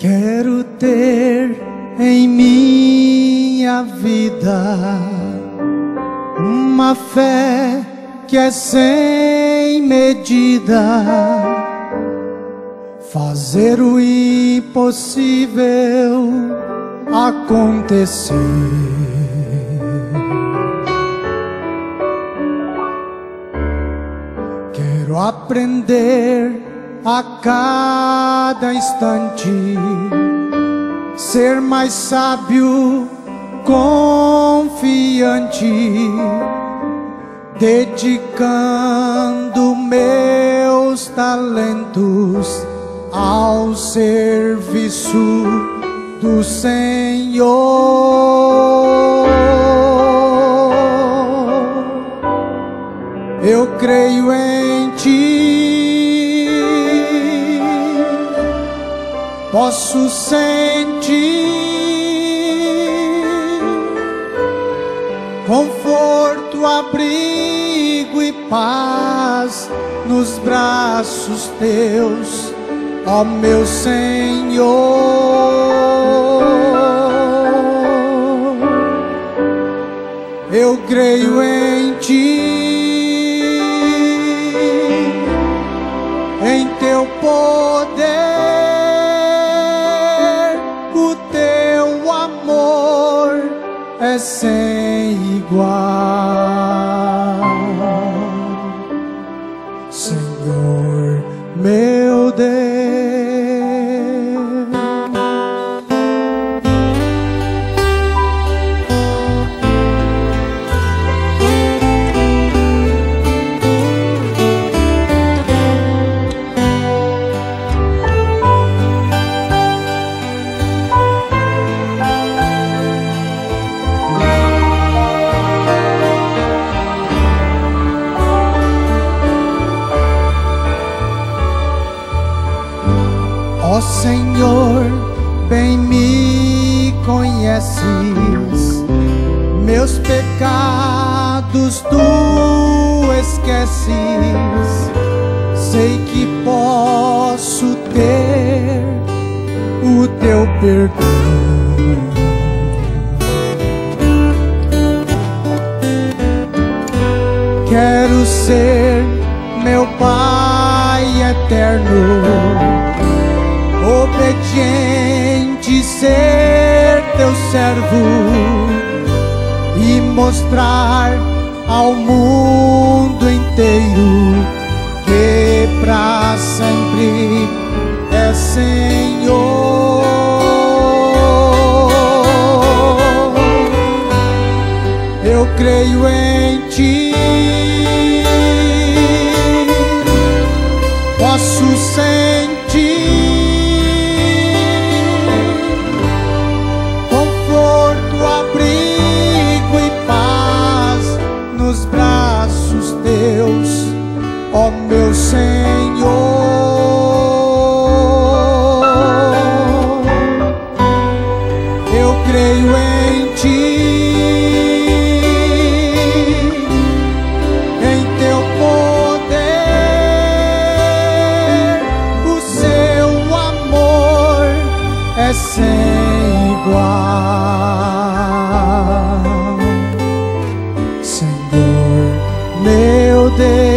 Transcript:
aprender em minha vida uma fé que é sem medida, fazer o impossível acontecer. Quero aprender a cada instante ser mais sábio, confiante, dedicando meus talentos ao serviço do Senhor. Eu creio em Ti, posso sentir conforto, abrigo e paz nos braços Teus, ó meu Senhor. Eu creio em Ti, em Teu poder, sem igual. Ó Senhor, bem me conheces, meus pecados tu esqueces. Sei que posso ter o teu perdão. Quero ser meu Pai eterno obediente ser teu servo e mostrar ao mundo inteiro que pra sempre é Senhor. Eu creio em ti. Posso sentir em ti, em teu poder, o seu amor é sem igual, Senhor meu Deus.